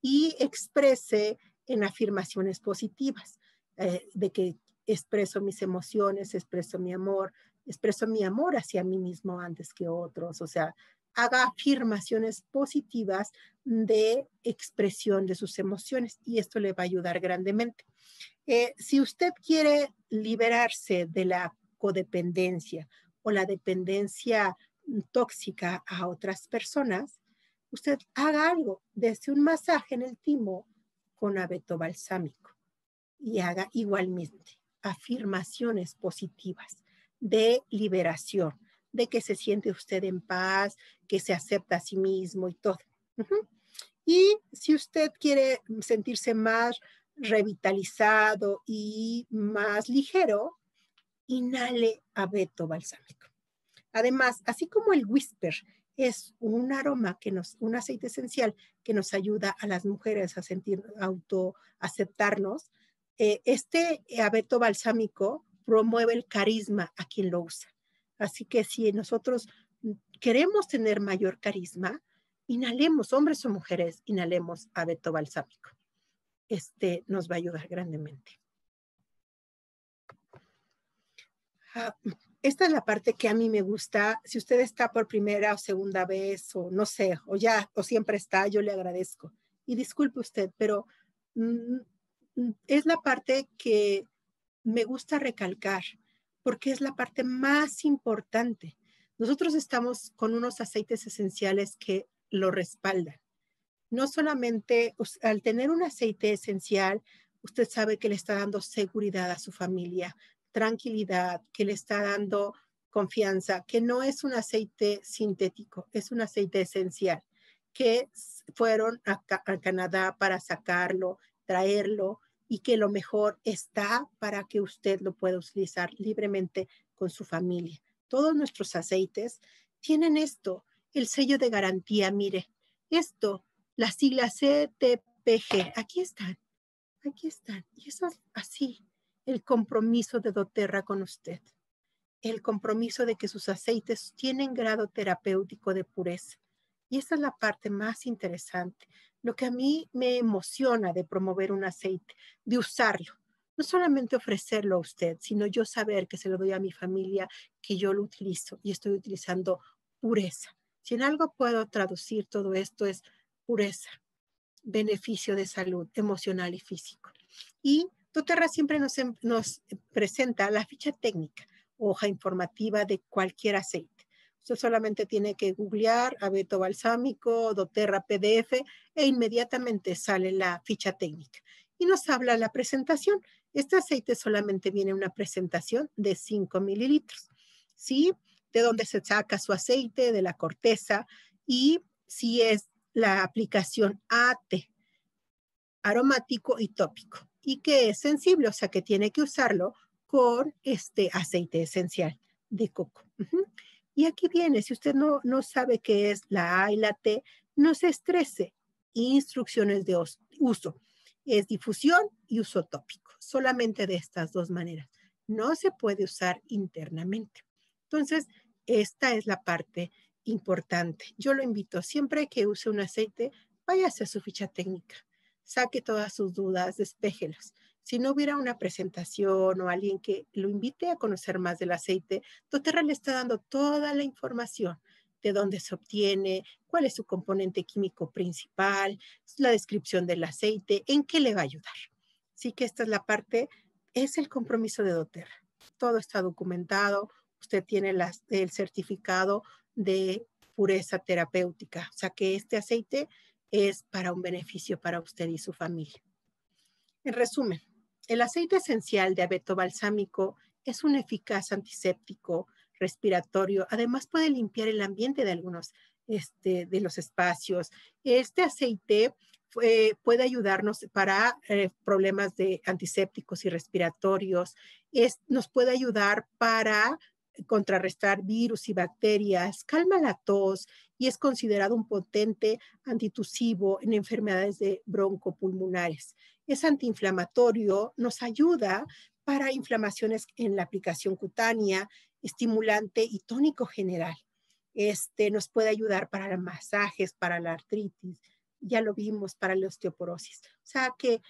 A: y exprese en afirmaciones positivas eh, de que expreso mis emociones, expreso mi amor, expreso mi amor hacia mí mismo antes que otros, o sea, haga afirmaciones positivas de expresión de sus emociones y esto le va a ayudar grandemente. Eh, si usted quiere liberarse de la codependencia o la dependencia tóxica a otras personas, usted haga algo, desde un masaje en el timo con abeto balsámico y haga igualmente afirmaciones positivas de liberación, de que se siente usted en paz, que se acepta a sí mismo y todo. Y si usted quiere sentirse más revitalizado y más ligero, inhale abeto balsámico. Además, así como el whisper es un aroma que nos, un aceite esencial que nos ayuda a las mujeres a sentir autoaceptarnos, eh, este abeto balsámico promueve el carisma a quien lo usa. Así que si nosotros queremos tener mayor carisma, inhalemos, hombres o mujeres, inhalemos abeto balsámico. Este nos va a ayudar grandemente. Ah, esta es la parte que a mí me gusta. Si usted está por primera o segunda vez, o no sé, o ya, o siempre está, yo le agradezco. Y disculpe usted, pero mm, mm, es la parte que me gusta recalcar porque es la parte más importante. Nosotros estamos con unos aceites esenciales que lo respaldan. No solamente al tener un aceite esencial, usted sabe que le está dando seguridad a su familia, tranquilidad, que le está dando confianza, que no es un aceite sintético, es un aceite esencial, que fueron a, Canadá para sacarlo, traerlo y que lo mejor está para que usted lo pueda utilizar libremente con su familia. Todos nuestros aceites tienen esto, el sello de garantía, mire, esto, las siglas CTPG, aquí están, aquí están. Y eso es así, el compromiso de doTERRA con usted el compromiso de que sus aceites tienen grado terapéutico de pureza. Y esa es la parte más interesante. Lo que a mí me emociona de promover un aceite, de usarlo. No solamente ofrecerlo a usted, sino yo saber que se lo doy a mi familia, que yo lo utilizo y estoy utilizando pureza. Si en algo puedo traducir todo esto es pureza, beneficio de salud emocional y físico. Y doTERRA siempre nos, em, nos presenta la ficha técnica hoja informativa de cualquier aceite. Usted solamente tiene que googlear abeto balsámico, doTERRA PDF e inmediatamente sale la ficha técnica y nos habla la presentación. Este aceite solamente viene una presentación de 5 mililitros. ¿Sí? De dónde se saca su aceite, de la corteza y si es la aplicación AT, aromático y tópico, y que es sensible, o sea que tiene que usarlo con este aceite esencial de coco. Y aquí viene, si usted no, no sabe qué es la A y la T, no se estrese. Instrucciones de uso. Es difusión y uso tópico, solamente de estas dos maneras. No se puede usar internamente. Entonces, esta es la parte importante. Yo lo invito siempre que use un aceite, váyase a su ficha técnica, saque todas sus dudas, despéjelas si no hubiera una presentación o alguien que lo invite a conocer más del aceite, doTERRA le está dando toda la información de dónde se obtiene, cuál es su componente químico principal, la descripción del aceite, en qué le va a ayudar. Así que esta es la parte, es el compromiso de doTERRA. Todo está documentado, usted tiene el certificado de pureza terapéutica, o sea que este aceite es para un beneficio para usted y su familia. En resumen, el aceite esencial de abeto balsámico es un eficaz antiséptico respiratorio. Además, puede limpiar el ambiente de algunos este, de los espacios. Este aceite puede ayudarnos para eh, problemas de antisépticos y respiratorios. nos puede ayudar para contrarrestar virus y bacterias, calma la tos y es considerado un potente antitusivo en enfermedades de broncopulmonares es antiinflamatorio, nos ayuda para inflamaciones en la aplicación cutánea, estimulante y tónico general. Este nos puede ayudar para masajes, para la artritis, ya lo vimos para la osteoporosis. O sea que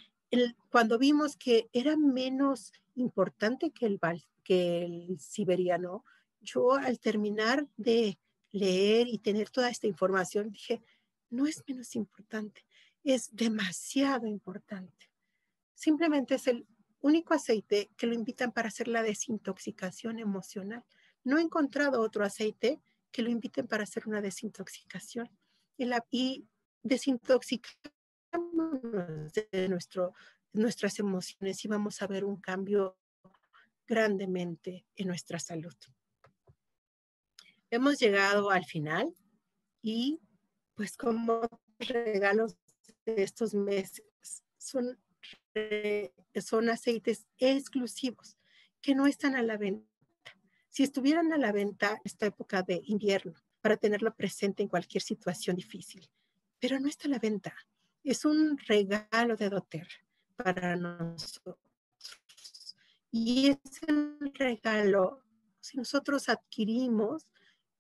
A: cuando vimos que era menos importante que el, que el siberiano, yo al terminar de leer y tener toda esta información dije, no es menos importante, es demasiado importante. Simplemente es el único aceite que lo invitan para hacer la desintoxicación emocional. No he encontrado otro aceite que lo inviten para hacer una desintoxicación. Y, desintoxicamos de nuestro, nuestras emociones y vamos a ver un cambio grandemente en nuestra salud. Hemos llegado al final y pues como regalos de estos meses son son aceites exclusivos que no están a la venta. Si estuvieran a la venta en esta época de invierno, para tenerlo presente en cualquier situación difícil, pero no está a la venta. Es un regalo de Doter para nosotros. Y es el regalo, si nosotros adquirimos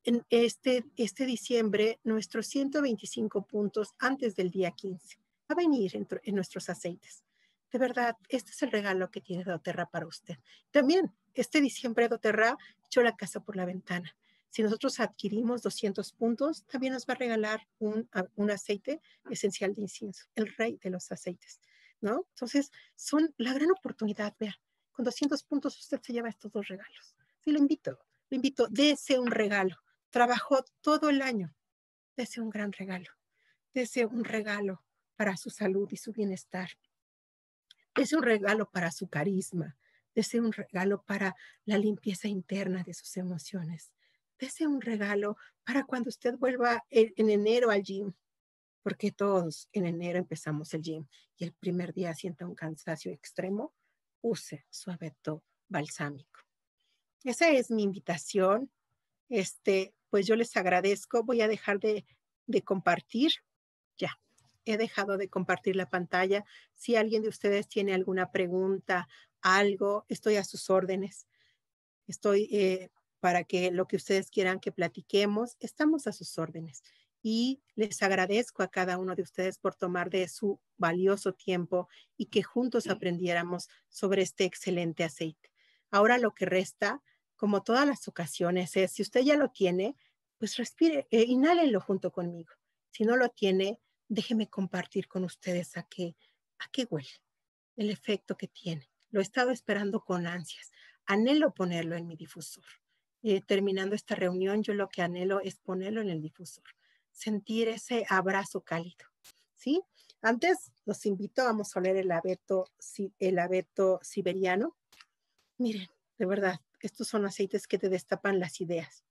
A: en este, este diciembre nuestros 125 puntos antes del día 15, va a venir en nuestros aceites de verdad, este es el regalo que tiene doTERRA para usted. También, este diciembre doTERRA echó la casa por la ventana. Si nosotros adquirimos 200 puntos, también nos va a regalar un, aceite esencial de incienso, el rey de los aceites, ¿no? Entonces, son la gran oportunidad, vea, con 200 puntos usted se lleva estos dos regalos. Sí, lo invito, lo invito, dése un regalo. Trabajó todo el año, dése un gran regalo, dése un regalo para su salud y su bienestar Dese un regalo para su carisma. Dese un regalo para la limpieza interna de sus emociones. Dese un regalo para cuando usted vuelva en enero al gym porque todos en enero empezamos el gym y el primer día sienta un cansancio extremo, use su abeto balsámico. Esa es mi invitación. Este, pues yo les agradezco. Voy a dejar de, de compartir. Ya, he dejado de compartir la pantalla. Si alguien de ustedes tiene alguna pregunta, algo, estoy a sus órdenes. Estoy eh, para que lo que ustedes quieran que platiquemos, estamos a sus órdenes y les agradezco a cada uno de ustedes por tomar de su valioso tiempo y que juntos aprendiéramos sobre este excelente aceite. Ahora lo que resta, como todas las ocasiones, es si usted ya lo tiene, pues respire, eh, inhálenlo junto conmigo. Si no lo tiene, déjeme compartir con ustedes a qué, a qué huele, el efecto que tiene. Lo he estado esperando con ansias. Anhelo ponerlo en mi difusor. Eh, terminando esta reunión, yo lo que anhelo es ponerlo en el difusor sentir ese abrazo cálido, ¿sí? Antes los invito, a oler el abeto, el abeto siberiano. Miren, de verdad, estos son aceites que te destapan las ideas.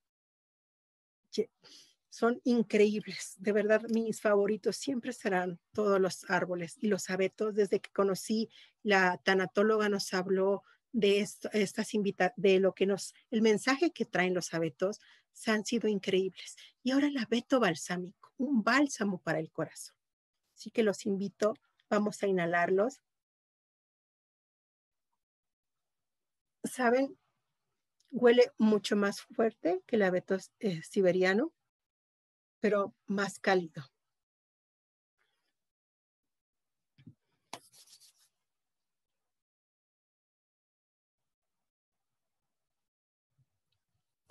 A: Son increíbles, de verdad mis favoritos siempre serán todos los árboles y los abetos. Desde que conocí la tanatóloga nos habló de estas invitaciones, de lo que nos, el mensaje que traen los abetos, se han sido increíbles. Y ahora el abeto balsámico, un bálsamo para el corazón. Así que los invito, vamos a inhalarlos. ¿Saben? Huele mucho más fuerte que el abeto eh, siberiano, pero más cálido.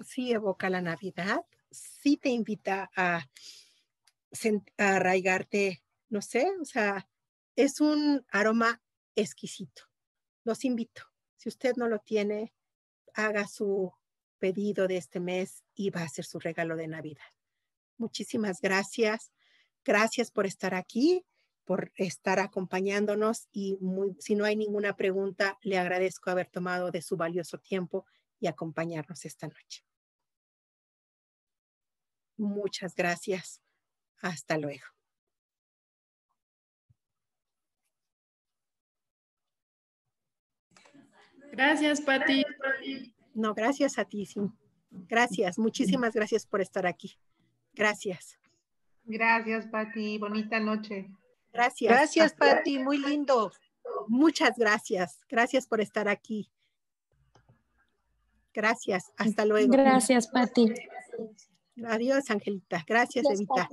A: sí evoca la Navidad, sí te invita a, arraigarte, no sé, o sea, es un aroma exquisito. Los invito. Si usted no lo tiene, haga su pedido de este mes y va a ser su regalo de Navidad. Muchísimas gracias. Gracias por estar aquí, por estar acompañándonos y si no hay ninguna pregunta, le agradezco haber tomado de su valioso tiempo y acompañarnos esta noche. Muchas gracias. Hasta luego.
B: Gracias, Pati.
A: No, gracias a ti, sí. Gracias, muchísimas gracias por estar aquí. Gracias.
C: Gracias, Pati. Bonita noche.
A: Gracias.
D: Gracias, Pati. Muy lindo.
A: Muchas gracias. Gracias por estar aquí. Gracias. Hasta luego.
E: Gracias, Pati.
A: Adiós, Angelita. Gracias, Evita.